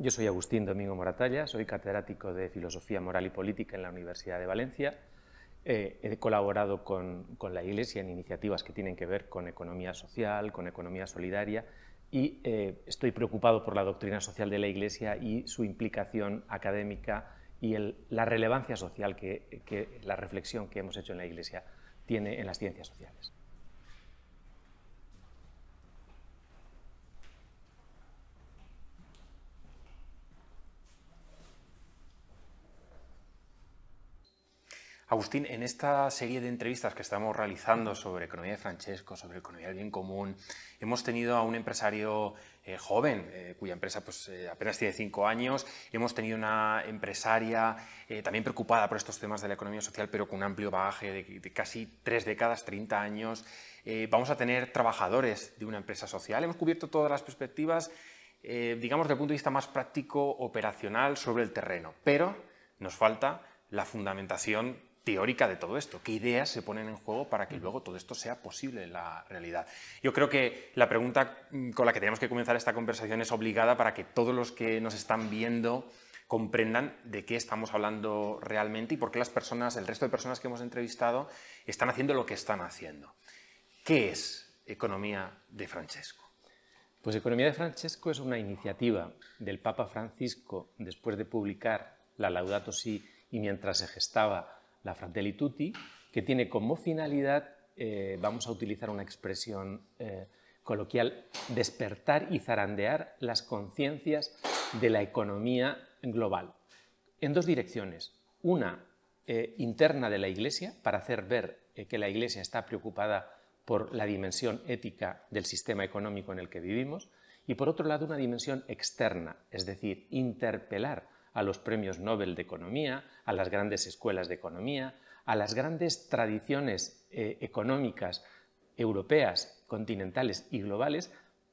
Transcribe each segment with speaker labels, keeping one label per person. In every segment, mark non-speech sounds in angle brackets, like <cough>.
Speaker 1: Yo soy Agustín Domingo Moratalla, soy catedrático de Filosofía Moral y Política en la Universidad de Valencia. Eh, he colaborado con, la Iglesia en iniciativas que tienen que ver con economía social, con economía solidaria y eh, estoy preocupado por la doctrina social de la Iglesia y su implicación académica y la relevancia social que la reflexión que hemos hecho en la Iglesia tiene en las ciencias sociales.
Speaker 2: Agustín, en esta serie de entrevistas que estamos realizando sobre economía de Francesco, sobre economía del bien común, hemos tenido a un empresario eh, joven, eh, cuya empresa pues, eh, apenas tiene cinco años, hemos tenido una empresaria también preocupada por estos temas de la economía social, pero con un amplio bagaje de, de casi tres décadas, 30 años. vamos a tener trabajadores de una empresa social. Hemos cubierto todas las perspectivas, digamos, desde el punto de vista más práctico, operacional, sobre el terreno, pero nos falta la fundamentación teórica de todo esto, qué ideas se ponen en juego para que luego todo esto sea posible en la realidad. Yo creo que la pregunta mm, con la que tenemos que comenzar esta conversación es obligada para que todos los que nos están viendo comprendan de qué estamos hablando realmente y por qué las personas, el resto de personas que hemos entrevistado, están haciendo lo que están haciendo. ¿Qué es Economía de Francesco?
Speaker 1: Pues Economía de Francesco es una iniciativa del Papa Francisco después de publicar la Laudato Si y mientras se gestaba la Fratelli Tutti, que tiene como finalidad, eh, vamos a utilizar una expresión eh, coloquial, despertar y zarandear las conciencias de la economía global, en dos direcciones. Una eh, interna de la Iglesia, para hacer ver que la Iglesia está preocupada por la dimensión ética del sistema económico en el que vivimos, y por otro lado una dimensión externa, es decir, interpelar a los premios Nobel de Economía, a las grandes escuelas de economía, a las grandes tradiciones eh, económicas europeas, continentales y globales,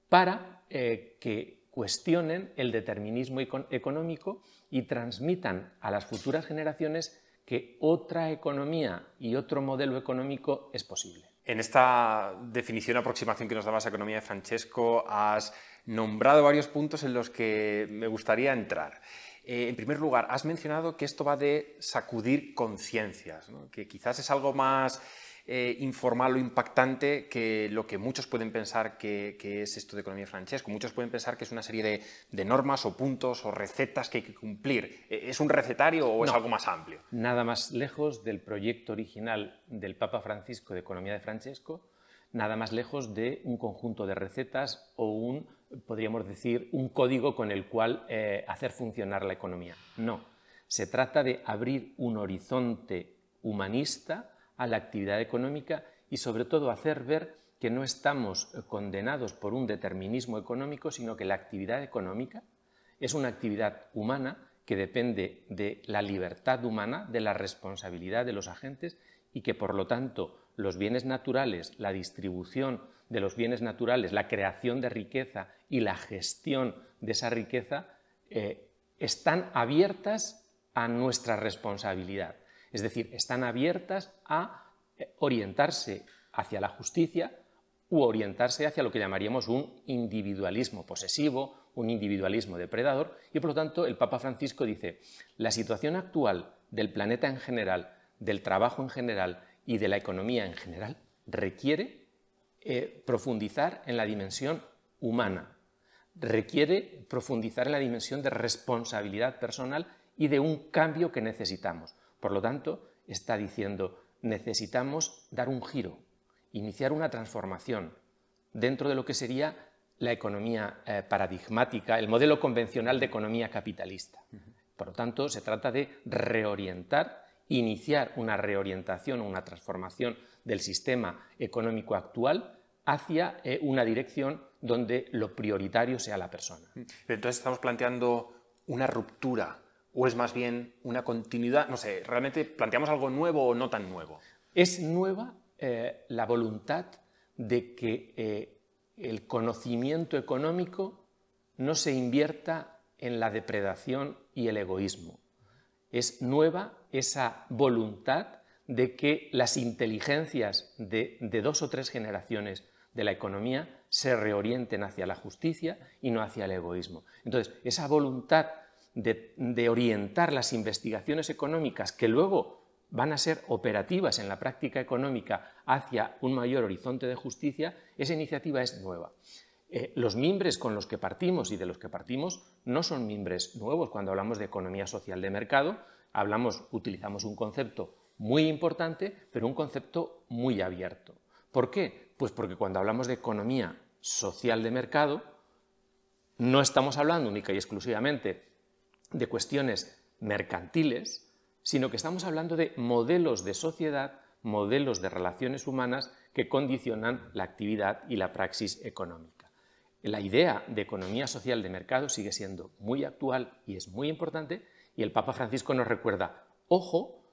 Speaker 1: para eh, que cuestionen el determinismo económico y transmitan a las futuras generaciones que otra economía y otro modelo económico es posible.
Speaker 2: En esta definición, aproximación que nos dabas a economía de Francesco, has nombrado varios puntos en los que me gustaría entrar. Eh, en primer lugar, has mencionado que esto va de sacudir conciencias, que quizás es algo más eh, informal o impactante que lo que muchos pueden pensar que, es esto de economía francesco. Muchos pueden pensar que es una serie de, normas o puntos o recetas que hay que cumplir. Eh, ¿Es un recetario o es algo más amplio?
Speaker 1: Nada más lejos del proyecto original del Papa Francisco de Economía de Francesco, nada más lejos de un conjunto de recetas o un podríamos decir, un código con el cual eh, hacer funcionar la economía. No, se trata de abrir un horizonte humanista a la actividad económica y sobre todo hacer ver que no estamos condenados por un determinismo económico, sino que la actividad económica es una actividad humana que depende de la libertad humana, de la responsabilidad de los agentes y que por lo tanto los bienes naturales, la distribución de los bienes naturales, la creación de riqueza y la gestión de esa riqueza eh, están abiertas a nuestra responsabilidad. Es decir, están abiertas a eh, orientarse hacia la justicia u orientarse hacia lo que llamaríamos un individualismo posesivo, un individualismo depredador, y por lo tanto el Papa Francisco dice, la situación actual del planeta en general, del trabajo en general y de la economía en general requiere eh, profundizar en la dimensión humana, requiere profundizar en la dimensión de responsabilidad personal y de un cambio que necesitamos. Por lo tanto, está diciendo, necesitamos dar un giro, iniciar una transformación dentro de lo que sería la economía eh, paradigmática, el modelo convencional de economía capitalista. Por lo tanto, se trata de reorientar, iniciar una reorientación, una transformación del sistema económico actual hacia eh, una dirección donde lo prioritario sea la persona.
Speaker 2: Entonces estamos planteando una ruptura o es más bien una continuidad, no sé, realmente planteamos algo nuevo o no tan nuevo.
Speaker 1: Es nueva eh, la voluntad de que eh, el conocimiento económico no se invierta en la depredación y el egoísmo. Es nueva esa voluntad de que las inteligencias de dos o tres generaciones de la economía se reorienten hacia la justicia y no hacia el egoísmo. Entonces, esa voluntad de, orientar las investigaciones económicas que luego van a ser operativas en la práctica económica hacia un mayor horizonte de justicia, esa iniciativa es nueva. Eh, los mimbres con los que partimos y de los que partimos no son mimbres nuevos. Cuando hablamos de economía social de mercado, hablamos, utilizamos un concepto muy importante, pero un concepto muy abierto. ¿Por qué? Pues porque cuando hablamos de economía social de mercado, no estamos hablando única y exclusivamente de cuestiones mercantiles, sino que estamos hablando de modelos de sociedad, modelos de relaciones humanas que condicionan la actividad y la praxis económica. La idea de economía social de mercado sigue siendo muy actual y es muy importante y el Papa Francisco nos recuerda, ojo,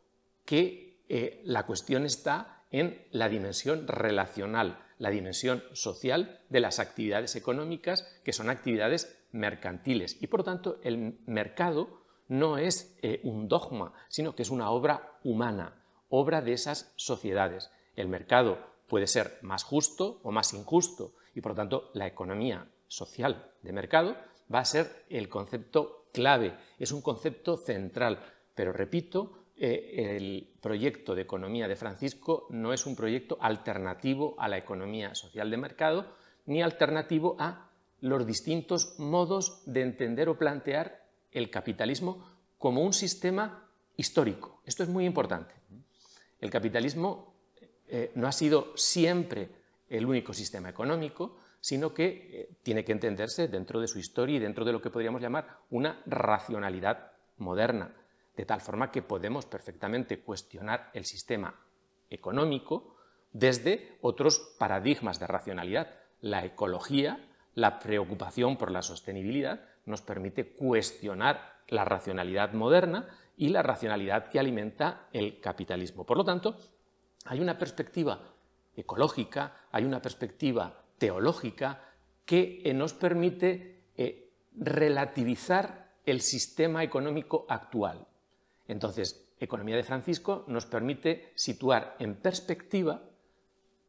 Speaker 1: que eh, la cuestión está en la dimensión relacional, la dimensión social de las actividades económicas, que son actividades mercantiles. Y por tanto, el mercado no es eh, un dogma, sino que es una obra humana, obra de esas sociedades. El mercado puede ser más justo o más injusto, y por lo tanto, la economía social de mercado va a ser el concepto clave, es un concepto central. Pero repito, eh, el proyecto de economía de Francisco no es un proyecto alternativo a la economía social de mercado, ni alternativo a los distintos modos de entender o plantear el capitalismo como un sistema histórico. Esto es muy importante. El capitalismo eh, no ha sido siempre el único sistema económico, sino que eh, tiene que entenderse dentro de su historia y dentro de lo que podríamos llamar una racionalidad moderna de tal forma que podemos perfectamente cuestionar el sistema económico desde otros paradigmas de racionalidad. La ecología, la preocupación por la sostenibilidad, nos permite cuestionar la racionalidad moderna y la racionalidad que alimenta el capitalismo. Por lo tanto, hay una perspectiva ecológica, hay una perspectiva teológica que eh, nos permite eh, relativizar el sistema económico actual. Entonces, Economía de Francisco nos permite situar en perspectiva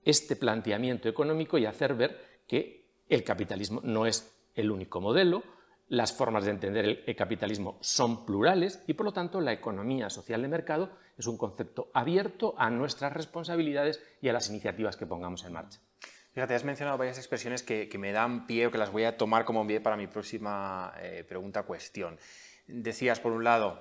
Speaker 1: este planteamiento económico y hacer ver que el capitalismo no es el único modelo, las formas de entender el capitalismo son plurales y por lo tanto la economía social de mercado es un concepto abierto a nuestras responsabilidades y a las iniciativas que pongamos en marcha.
Speaker 2: Fíjate, has mencionado varias expresiones que, me dan pie o que las voy a tomar como pie para mi próxima eh, pregunta cuestión. Decías, por un lado,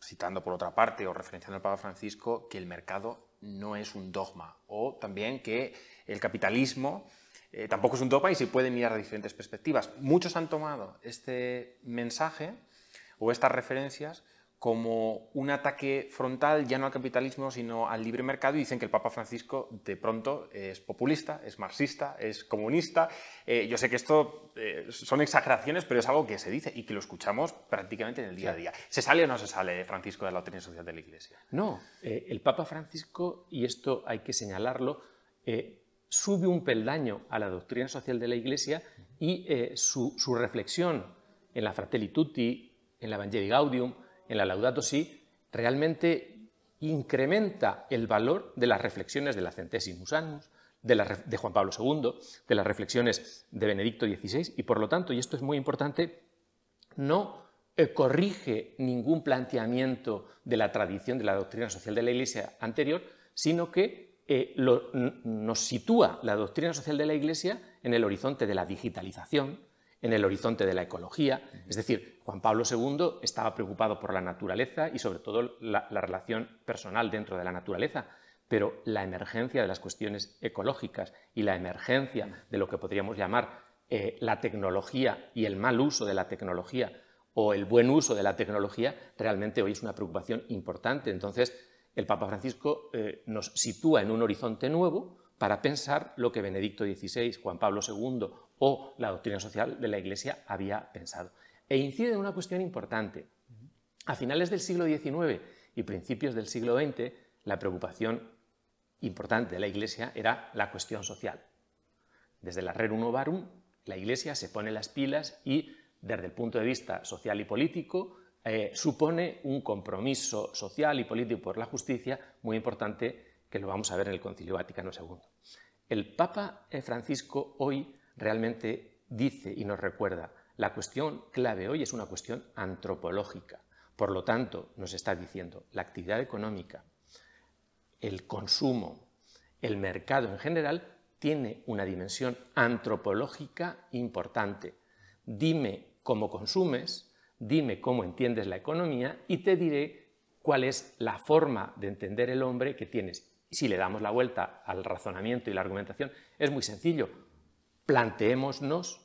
Speaker 2: citando por otra parte o referenciando al Papa Francisco, que el mercado no es un dogma o también que el capitalismo eh, tampoco es un dogma y se puede mirar de diferentes perspectivas. Muchos han tomado este mensaje o estas referencias como un ataque frontal ya no al capitalismo, sino al libre mercado, y dicen que el Papa Francisco de pronto es populista, es marxista, es comunista. Eh, yo sé que esto eh, son exageraciones, pero es algo que se dice y que lo escuchamos prácticamente en el día a día. ¿Se sale o no se sale Francisco de la doctrina social de la Iglesia?
Speaker 1: No, eh, el Papa Francisco, y esto hay que señalarlo, sube un peldaño a la doctrina social de la Iglesia y su, su reflexión en la Fratelli Tutti, en la Evangelii Gaudium, en la Laudato Si, realmente incrementa el valor de las reflexiones de la Centesimus Annus, de, Juan Pablo II, de las reflexiones de Benedicto XVI, y por lo tanto, y esto es muy importante, no eh, corrige ningún planteamiento de la tradición de la doctrina social de la Iglesia anterior, sino que eh, nos sitúa la doctrina social de la Iglesia en el horizonte de la digitalización, en el horizonte de la ecología. Es decir, Juan Pablo II estaba preocupado por la naturaleza y sobre todo la, relación personal dentro de la naturaleza, pero la emergencia de las cuestiones ecológicas y la emergencia de lo que podríamos llamar eh, la tecnología y el mal uso de la tecnología o el buen uso de la tecnología, realmente hoy es una preocupación importante. Entonces, el Papa Francisco eh, nos sitúa en un horizonte nuevo para pensar lo que Benedicto XVI, Juan Pablo II o la doctrina social de la Iglesia había pensado. E incide en una cuestión importante. A finales del siglo XIX y principios del siglo XX, la preocupación importante de la Iglesia era la cuestión social. Desde la Rerum Novarum, la Iglesia se pone las pilas y, desde el punto de vista social y político, eh, supone un compromiso social y político por la justicia muy importante que lo vamos a ver en el Concilio Vaticano II. El Papa Francisco hoy realmente dice y nos recuerda, la cuestión clave hoy es una cuestión antropológica. Por lo tanto, nos está diciendo, la actividad económica, el consumo, el mercado en general, tiene una dimensión antropológica importante. Dime cómo consumes, dime cómo entiendes la economía y te diré cuál es la forma de entender el hombre que tienes. Si le damos la vuelta al razonamiento y la argumentación, es muy sencillo. Planteémonos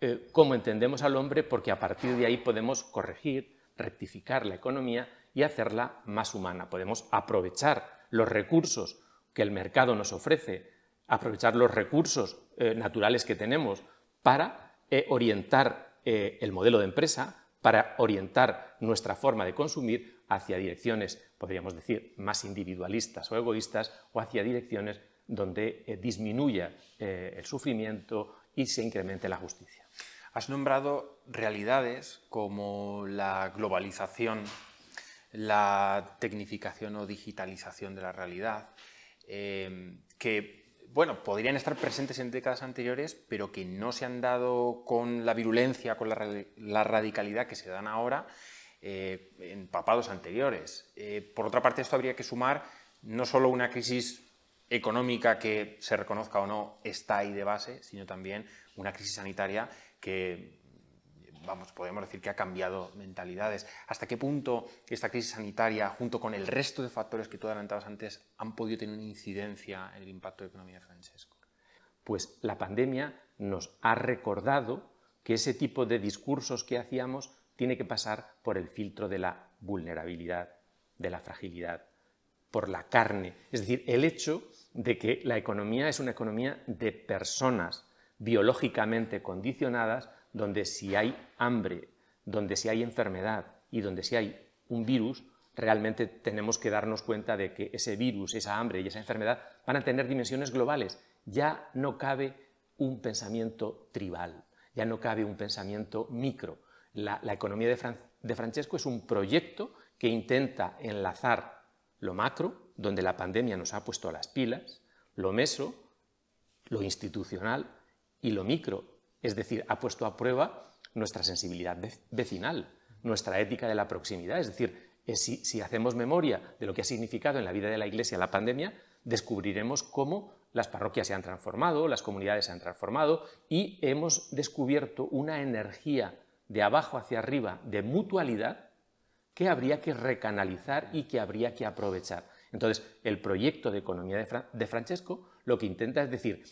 Speaker 1: eh, cómo entendemos al hombre porque a partir de ahí podemos corregir, rectificar la economía y hacerla más humana. Podemos aprovechar los recursos que el mercado nos ofrece, aprovechar los recursos eh, naturales que tenemos para eh, orientar el modelo de empresa, para orientar nuestra forma de consumir hacia direcciones, podríamos decir, más individualistas o egoístas, o hacia direcciones donde disminuya el sufrimiento y se incremente la justicia.
Speaker 2: Has nombrado realidades como la globalización, la tecnificación o digitalización de la realidad, eh, que bueno, podrían estar presentes en décadas anteriores, pero que no se han dado con la virulencia, con la, radicalidad que se dan ahora eh, en papados anteriores. Eh, por otra parte, esto habría que sumar no solo una crisis económica que se reconozca o no está ahí de base, sino también una crisis sanitaria que, vamos, podemos decir que ha cambiado mentalidades. ¿Hasta qué punto esta crisis sanitaria, junto con el resto de factores que tú adelantabas antes, han podido tener una incidencia en el impacto de la economía de Francesco?
Speaker 1: Pues la pandemia nos ha recordado que ese tipo de discursos que hacíamos tiene que pasar por el filtro de la vulnerabilidad, de la fragilidad, por la carne. Es decir, el hecho de que la economía es una economía de personas, biológicamente condicionadas, donde si hay hambre, donde si hay enfermedad y donde si hay un virus, realmente tenemos que darnos cuenta de que ese virus, esa hambre y esa enfermedad van a tener dimensiones globales. Ya no cabe un pensamiento tribal, ya no cabe un pensamiento micro. La, economía de, de Francesco es un proyecto que intenta enlazar lo macro, donde la pandemia nos ha puesto a las pilas, lo meso, lo institucional, y lo micro, es decir, ha puesto a prueba nuestra sensibilidad vecinal, nuestra ética de la proximidad. Es decir, eh, si, hacemos memoria de lo que ha significado en la vida de la Iglesia la pandemia, descubriremos cómo las parroquias se han transformado, las comunidades se han transformado y hemos descubierto una energía de abajo hacia arriba, de mutualidad, que habría que recanalizar y que habría que aprovechar. Entonces, el proyecto de economía de Francesco lo que intenta es decir,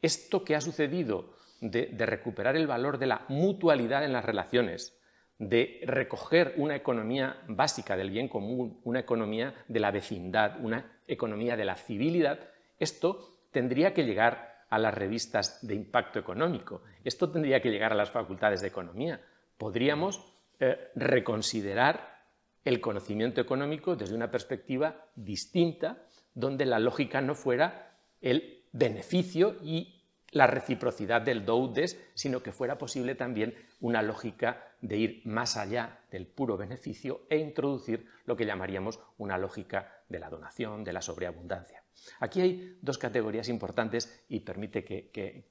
Speaker 1: esto que ha sucedido de, recuperar el valor de la mutualidad en las relaciones, de recoger una economía básica del bien común, una economía de la vecindad, una economía de la civilidad, esto tendría que llegar a las revistas de impacto económico, esto tendría que llegar a las facultades de economía. Podríamos eh, reconsiderar el conocimiento económico desde una perspectiva distinta, donde la lógica no fuera el beneficio y la reciprocidad del doudes, sino que fuera posible también una lógica de ir más allá del puro beneficio e introducir lo que llamaríamos una lógica de la donación, de la sobreabundancia. Aquí hay dos categorías importantes y permite que, que,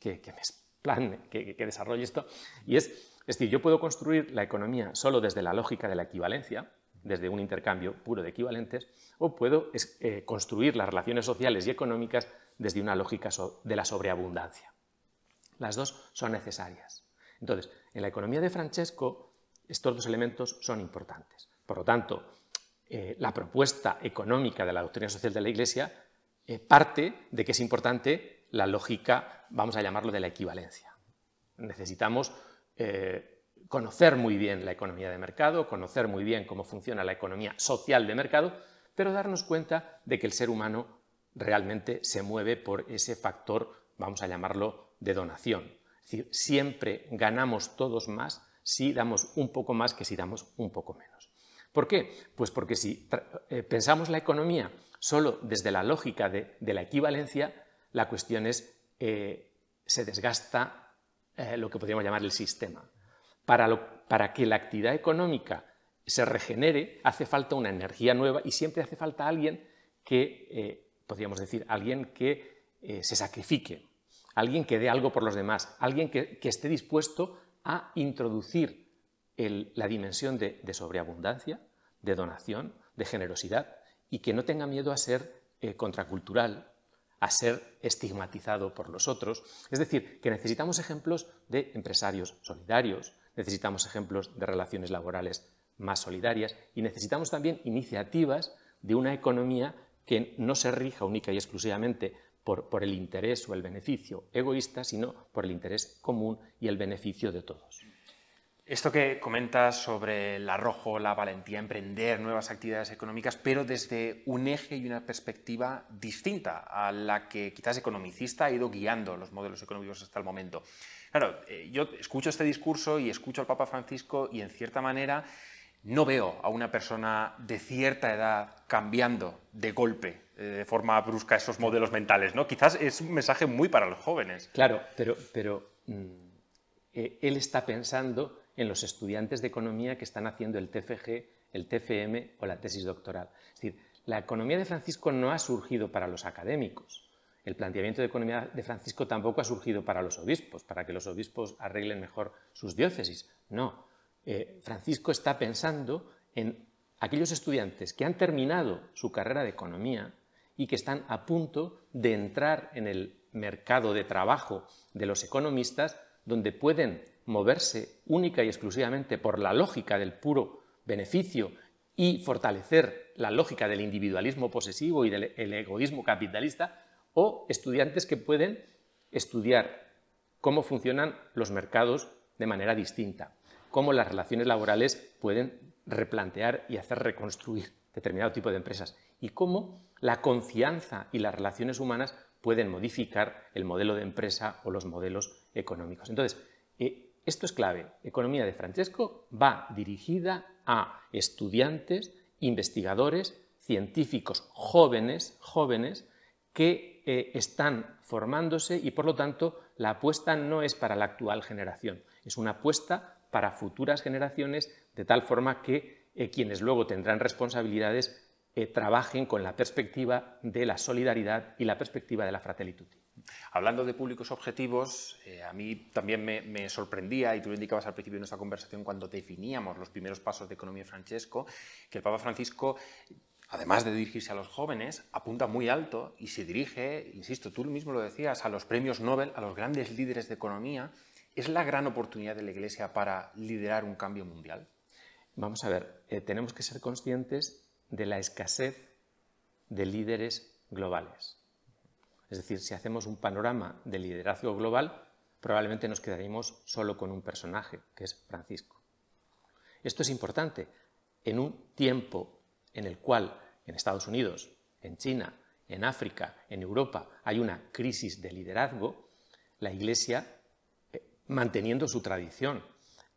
Speaker 1: me explane, que, desarrolle esto, y es, es decir, yo puedo construir la economía solo desde la lógica de la equivalencia, desde un intercambio puro de equivalentes, o puedo eh, construir las relaciones sociales y económicas desde una lógica de la sobreabundancia. Las dos son necesarias. Entonces, en la economía de Francesco, estos dos elementos son importantes. Por lo tanto, eh, la propuesta económica de la doctrina social de la Iglesia eh, parte de que es importante la lógica, vamos a llamarlo, de la equivalencia. Necesitamos eh, conocer muy bien la economía de mercado, conocer muy bien cómo funciona la economía social de mercado, pero darnos cuenta de que el ser humano realmente se mueve por ese factor, vamos a llamarlo, de donación. Es decir, siempre ganamos todos más si damos un poco más que si damos un poco menos. ¿Por qué? Pues porque si eh, pensamos la economía solo desde la lógica de, la equivalencia, la cuestión es, eh, se desgasta eh, lo que podríamos llamar el sistema. Para, para que la actividad económica se regenere, hace falta una energía nueva y siempre hace falta alguien que podríamos decir, alguien que eh, se sacrifique, alguien que dé algo por los demás, alguien que, esté dispuesto a introducir la dimensión de, sobreabundancia, de donación, de generosidad y que no tenga miedo a ser eh, contracultural, a ser estigmatizado por los otros. Es decir, que necesitamos ejemplos de empresarios solidarios, necesitamos ejemplos de relaciones laborales más solidarias y necesitamos también iniciativas de una economía que no se rija única y exclusivamente por, el interés o el beneficio egoísta, sino por el interés común y el beneficio de todos.
Speaker 2: Esto que comentas sobre el arrojo, la valentía, emprender nuevas actividades económicas, pero desde un eje y una perspectiva distinta a la que quizás economicista ha ido guiando los modelos económicos hasta el momento. Claro, eh, yo escucho este discurso y escucho al Papa Francisco y en cierta manera no veo a una persona de cierta edad cambiando de golpe, eh, de forma brusca, esos modelos mentales. ¿no? Quizás es un mensaje muy para los jóvenes.
Speaker 1: Claro, pero, mm, eh, él está pensando en los estudiantes de economía que están haciendo el TFG, el TFM o la tesis doctoral. Es decir, la economía de Francisco no ha surgido para los académicos. El planteamiento de economía de Francisco tampoco ha surgido para los obispos, para que los obispos arreglen mejor sus diócesis. No, eh, Francisco está pensando en aquellos estudiantes que han terminado su carrera de economía y que están a punto de entrar en el mercado de trabajo de los economistas, donde pueden moverse única y exclusivamente por la lógica del puro beneficio y fortalecer la lógica del individualismo posesivo y del egoísmo capitalista, o estudiantes que pueden estudiar cómo funcionan los mercados de manera distinta, cómo las relaciones laborales pueden replantear y hacer reconstruir determinado tipo de empresas y cómo la confianza y las relaciones humanas pueden modificar el modelo de empresa o los modelos económicos. Entonces, eh, esto es clave. Economía de Francesco va dirigida a estudiantes, investigadores, científicos jóvenes, jóvenes que eh, están formándose y por lo tanto la apuesta no es para la actual generación, es una apuesta para futuras generaciones, de tal forma que eh, quienes luego tendrán responsabilidades eh, trabajen con la perspectiva de la solidaridad y la perspectiva de la fratelli
Speaker 2: Hablando de públicos objetivos, eh, a mí también me, sorprendía, y tú lo indicabas al principio de nuestra conversación cuando definíamos los primeros pasos de Economía Francesco, que el Papa Francisco además de dirigirse a los jóvenes, apunta muy alto y se dirige, insisto, tú mismo lo decías, a los premios Nobel, a los grandes líderes de economía, ¿Es la gran oportunidad de la Iglesia para liderar un cambio mundial?
Speaker 1: Vamos a ver, eh, tenemos que ser conscientes de la escasez de líderes globales. Es decir, si hacemos un panorama de liderazgo global, probablemente nos quedaríamos solo con un personaje, que es Francisco. Esto es importante. En un tiempo en el cual en Estados Unidos, en China, en África, en Europa hay una crisis de liderazgo, la Iglesia manteniendo su tradición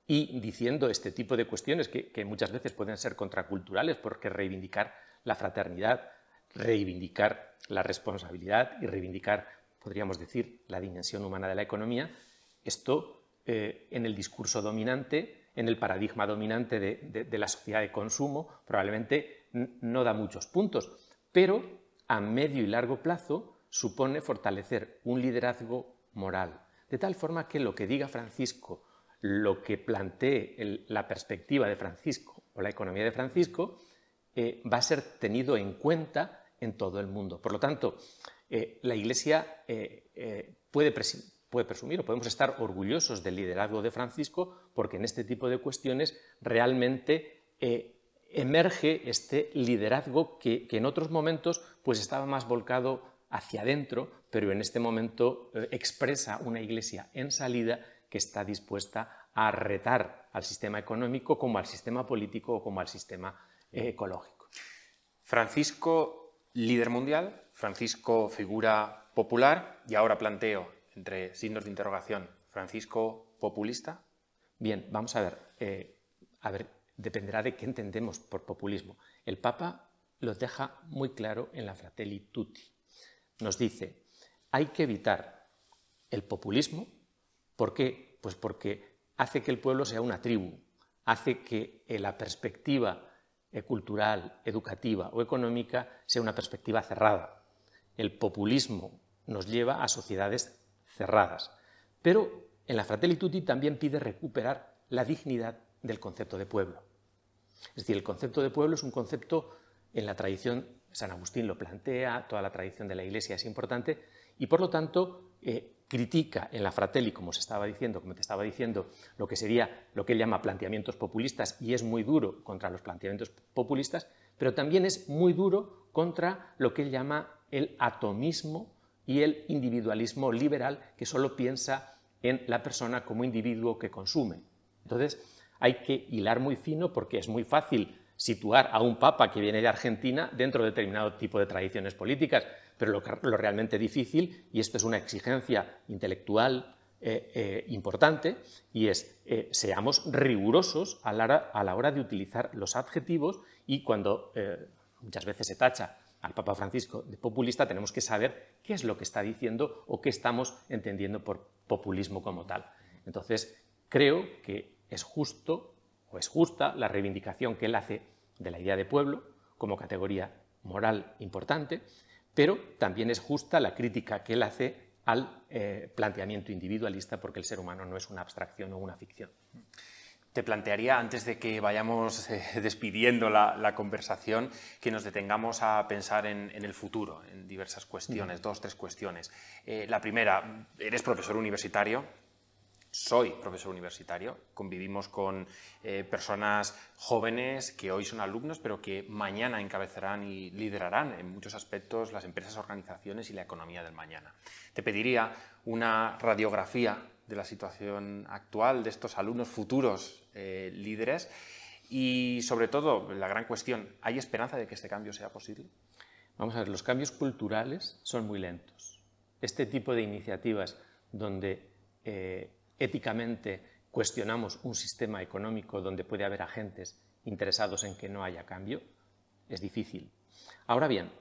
Speaker 1: y diciendo este tipo de cuestiones que, muchas veces pueden ser contraculturales porque reivindicar la fraternidad, reivindicar la responsabilidad y reivindicar, podríamos decir, la dimensión humana de la economía, esto eh, en el discurso dominante, en el paradigma dominante de, la sociedad de consumo, probablemente no da muchos puntos, pero a medio y largo plazo supone fortalecer un liderazgo moral, de tal forma que lo que diga Francisco, lo que plantee la perspectiva de Francisco o la economía de Francisco, eh, va a ser tenido en cuenta en todo el mundo. Por lo tanto, eh, la Iglesia eh, puede, puede presumir o podemos estar orgullosos del liderazgo de Francisco porque en este tipo de cuestiones realmente emerge este liderazgo que, que, en otros momentos pues estaba más volcado hacia adentro, pero en este momento eh, expresa una iglesia en salida que está dispuesta a retar al sistema económico como al sistema político o como al sistema eh, ecológico.
Speaker 2: Francisco, líder mundial, Francisco, figura popular, y ahora planteo, entre signos de interrogación, Francisco, populista.
Speaker 1: Bien, vamos a ver, eh, a ver, dependerá de qué entendemos por populismo. El Papa lo deja muy claro en la Fratelli Tutti nos dice, hay que evitar el populismo. ¿Por qué? Pues porque hace que el pueblo sea una tribu, hace que eh, la perspectiva cultural, educativa o económica sea una perspectiva cerrada. El populismo nos lleva a sociedades cerradas. Pero en la Fratelli Tutti también pide recuperar la dignidad del concepto de pueblo. Es decir, el concepto de pueblo es un concepto en la tradición, San Agustín lo plantea, toda la tradición de la Iglesia es importante, y por lo tanto eh, critica en la Fratelli, como se estaba diciendo, como te estaba diciendo, lo que sería lo que él llama planteamientos populistas y es muy duro contra los planteamientos populistas, pero también es muy duro contra lo que él llama el atomismo y el individualismo liberal que solo piensa en la persona como individuo que consume. Entonces, hay que hilar muy fino porque es muy fácil situar a un papa que viene de Argentina dentro de determinado tipo de tradiciones políticas, pero lo, realmente difícil, y esto es una exigencia intelectual eh, eh, importante, y es eh, seamos rigurosos a la, hora, de utilizar los adjetivos y cuando muchas veces se tacha al Papa Francisco de populista, tenemos que saber qué es lo que está diciendo o qué estamos entendiendo por populismo como tal. Entonces, creo que es justo o es justa la reivindicación que él hace de la idea de pueblo como categoría moral importante, pero también es justa la crítica que él hace al eh, planteamiento individualista porque el ser humano no es una abstracción o una ficción.
Speaker 2: Te plantearía, antes de que vayamos eh, <laughs> despidiendo la, conversación, que nos detengamos a pensar en, el futuro, en diversas cuestiones, dos, tres cuestiones. Eh, la primera, eres profesor universitario, soy profesor universitario, convivimos con eh, personas jóvenes que hoy son alumnos, pero que mañana encabezarán y liderarán en muchos aspectos las empresas, organizaciones y la economía del mañana. Te pediría una radiografía de la situación actual de estos alumnos futuros eh, líderes y, sobre todo, la gran cuestión, ¿hay esperanza de que este cambio sea posible?
Speaker 1: Vamos a ver, los cambios culturales son muy lentos. Este tipo de iniciativas donde eh, éticamente cuestionamos un sistema económico donde puede haber agentes interesados en que no haya cambio, es difícil. Ahora bien,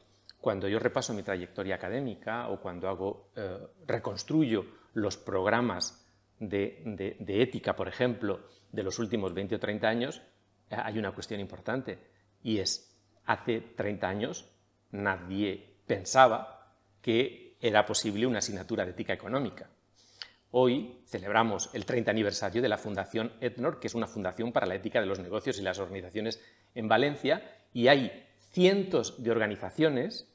Speaker 1: cuando yo repaso mi trayectoria académica o cuando eh, reconstruyo los programas de, ética, por ejemplo, de los últimos 20 o 30 años, eh, hay una cuestión importante y es, hace 30 años nadie pensaba que era posible una asignatura de ética económica. Hoy celebramos el 30 aniversario de la Fundación ETNOR, que es una fundación para la ética de los negocios y las organizaciones en Valencia, y hay cientos de organizaciones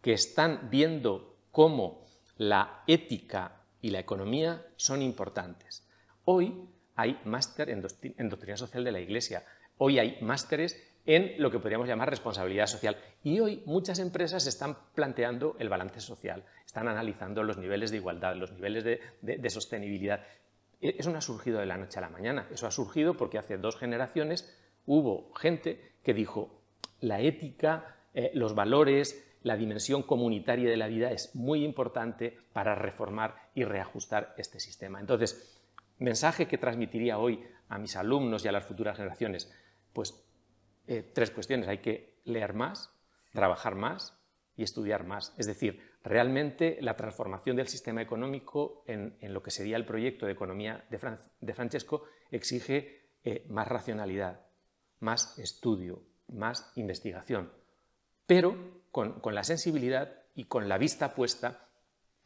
Speaker 1: que están viendo cómo la ética y la economía son importantes. Hoy hay máster en, doctrina social de la Iglesia, hoy hay másteres en lo que podríamos llamar responsabilidad social. Y hoy muchas empresas están planteando el balance social, están analizando los niveles de igualdad, los niveles de, sostenibilidad. E, eso no ha surgido de la noche a la mañana, eso ha surgido porque hace dos generaciones hubo gente que dijo, la ética, eh, los valores, la dimensión comunitaria de la vida es muy importante para reformar y reajustar este sistema. Entonces, mensaje que transmitiría hoy a mis alumnos y a las futuras generaciones, pues eh, tres cuestiones. Hay que leer más, trabajar más y estudiar más. Es decir, realmente la transformación del sistema económico en, lo que sería el proyecto de economía de, Francesco exige eh, más racionalidad, más estudio, más investigación, pero con, la sensibilidad y con la vista puesta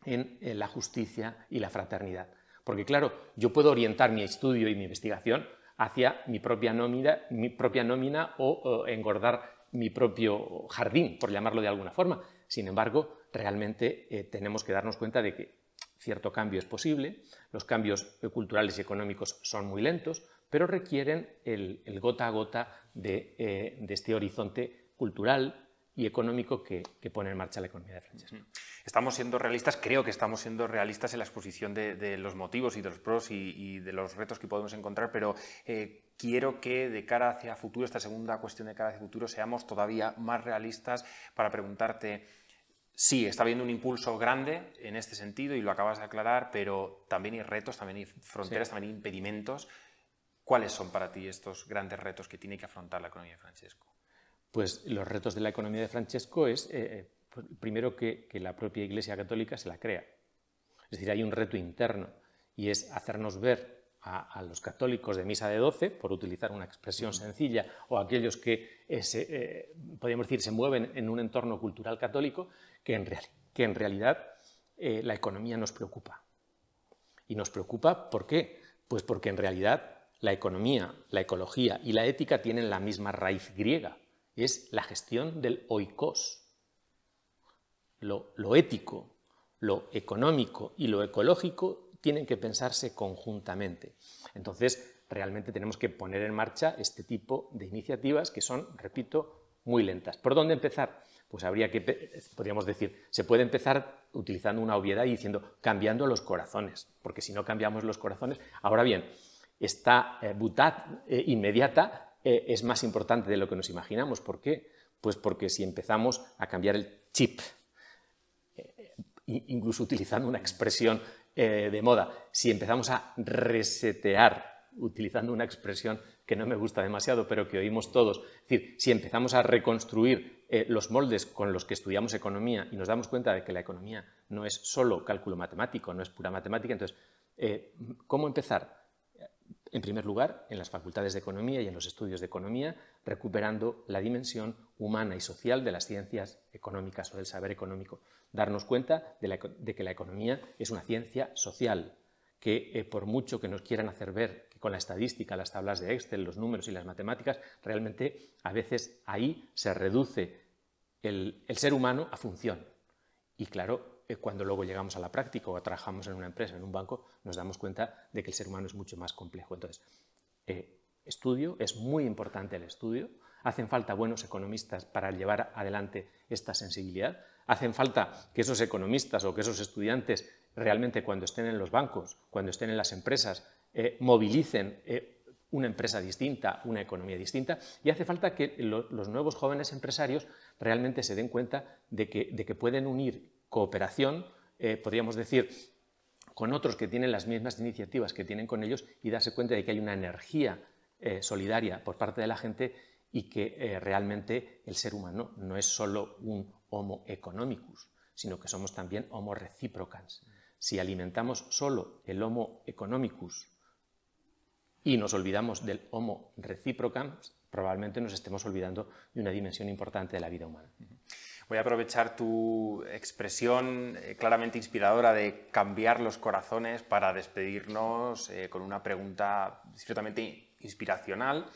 Speaker 1: en la justicia y la fraternidad. Porque claro, yo puedo orientar mi estudio y mi investigación hacia mi propia nómina, mi propia nómina o, engordar mi propio jardín, por llamarlo de alguna forma. Sin embargo, realmente eh, tenemos que darnos cuenta de que cierto cambio es posible, los cambios culturales y económicos son muy lentos, pero requieren el, gota a gota de, eh, de este horizonte cultural, y económico que, pone en marcha la economía de Francesco.
Speaker 2: Estamos siendo realistas, creo que estamos siendo realistas en la exposición de, los motivos y de los pros y, de los retos que podemos encontrar, pero eh, quiero que de cara hacia futuro, esta segunda cuestión de cara hacia futuro, seamos todavía más realistas para preguntarte, sí, está habiendo un impulso grande en este sentido y lo acabas de aclarar, pero también hay retos, también hay fronteras, también hay impedimentos. ¿Cuáles son para ti estos grandes retos que tiene que afrontar la economía de Francesco?
Speaker 1: Pues los retos de la economía de Francesco es, eh, eh, pues, primero, que, la propia Iglesia Católica se la crea. Es decir, hay un reto interno y es hacernos ver a, los católicos de misa de 12, por utilizar una expresión sencilla, o aquellos que, eh, podríamos decir, se mueven en un entorno cultural católico, que en, que en realidad eh, la economía nos preocupa. Y nos preocupa, ¿por qué? Pues porque en realidad la economía, la ecología y la ética tienen la misma raíz griega, es la gestión del oikos. Lo, ético, lo económico y lo ecológico tienen que pensarse conjuntamente. Entonces, realmente tenemos que poner en marcha este tipo de iniciativas que son, repito, muy lentas. ¿Por dónde empezar? Pues habría que, podríamos decir, se puede empezar utilizando una obviedad y diciendo cambiando los corazones, porque si no cambiamos los corazones, ahora bien, esta eh, butad eh, inmediata eh, es más importante de lo que nos imaginamos. ¿Por qué? Pues porque si empezamos a cambiar el chip, incluso utilizando una expresión de moda, si empezamos a resetear, utilizando una expresión que no me gusta demasiado, pero que oímos todos, es decir, si empezamos a reconstruir los moldes con los que estudiamos economía y nos damos cuenta de que la economía no es solo cálculo matemático, no es pura matemática, entonces, ¿cómo empezar? En primer lugar, en las facultades de economía y en los estudios de economía, recuperando la dimensión humana y social de las ciencias económicas o del saber económico. Darnos cuenta de, que la economía es una ciencia social, que eh, por mucho que nos quieran hacer ver que con la estadística, las tablas de Excel, los números y las matemáticas, realmente a veces ahí se reduce el ser humano a función. Y claro, cuando luego llegamos a la práctica o trabajamos en una empresa, en un banco, nos damos cuenta de que el ser humano es mucho más complejo. Entonces, eh, estudio, es muy importante el estudio, hacen falta buenos economistas para llevar adelante esta sensibilidad, hacen falta que esos economistas o que esos estudiantes realmente cuando estén en los bancos, cuando estén en las empresas, eh, movilicen una empresa distinta, una economía distinta, y hace falta que los nuevos jóvenes empresarios realmente se den cuenta de que pueden unir cooperación, eh, podríamos decir, con otros que tienen las mismas iniciativas que tienen con ellos y darse cuenta de que hay una energía eh, solidaria por parte de la gente y que eh, realmente el ser humano no es solo un homo economicus, sino que somos también homo reciprocans. Si alimentamos solo el homo economicus y nos olvidamos del homo reciprocans, probablemente nos estemos olvidando de una dimensión importante de la vida humana.
Speaker 2: Voy a aprovechar tu expresión eh, claramente inspiradora de cambiar los corazones para despedirnos eh, con una pregunta ciertamente inspiracional,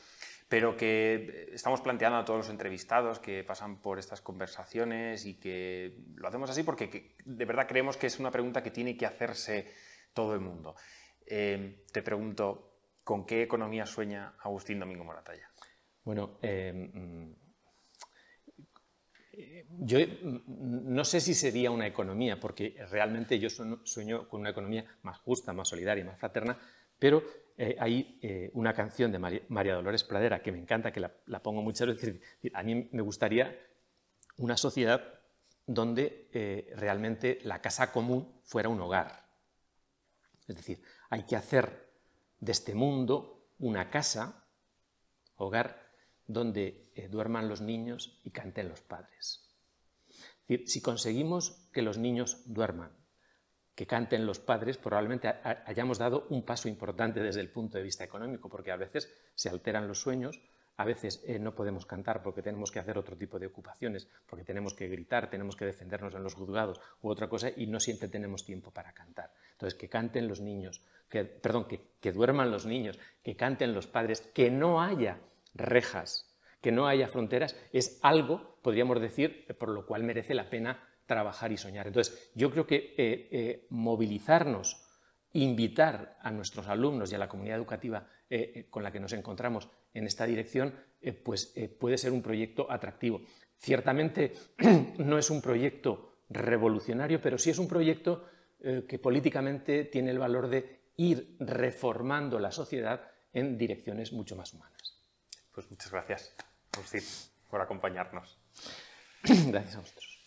Speaker 2: pero que estamos planteando a todos los entrevistados que pasan por estas conversaciones y que lo hacemos así porque de verdad creemos que es una pregunta que tiene que hacerse todo el mundo. Eh, te pregunto, ¿con qué economía sueña Agustín Domingo Moratalla?
Speaker 1: Bueno, mm, yo mm, no sé si sería una economía, porque realmente yo sueño con una economía más justa, más solidaria, más fraterna, pero eh, hay eh, una canción de María, Dolores Pradera que me encanta, que la, pongo muchas veces. A mí me gustaría una sociedad donde eh, realmente la casa común fuera un hogar. Es decir, hay que hacer de este mundo una casa, hogar, donde eh, duerman los niños y canten los padres. si conseguimos que los niños duerman, que canten los padres, probablemente hayamos dado un paso importante desde el punto de vista económico, porque a veces se alteran los sueños, a veces eh, no podemos cantar porque tenemos que hacer otro tipo de ocupaciones, porque tenemos que gritar, tenemos que defendernos en los juzgados u otra cosa y no siempre tenemos tiempo para cantar. Entonces, que canten los niños, que, perdón, que duerman los niños, que canten los padres, que no haya rejas, que no haya fronteras, es algo, podríamos decir, por lo cual merece la pena trabajar y soñar. Entonces, yo creo que eh, eh, movilizarnos, invitar a nuestros alumnos y a la comunidad educativa eh, con la que nos encontramos en esta dirección, pues puede ser un proyecto atractivo. Ciertamente <clears throat> no es un proyecto revolucionario, pero sí es un proyecto que políticamente tiene el valor de ir reformando la sociedad en direcciones mucho más humanas.
Speaker 2: Pues muchas gracias, por acompañarnos. <clears throat>
Speaker 1: Gracias a vosotros.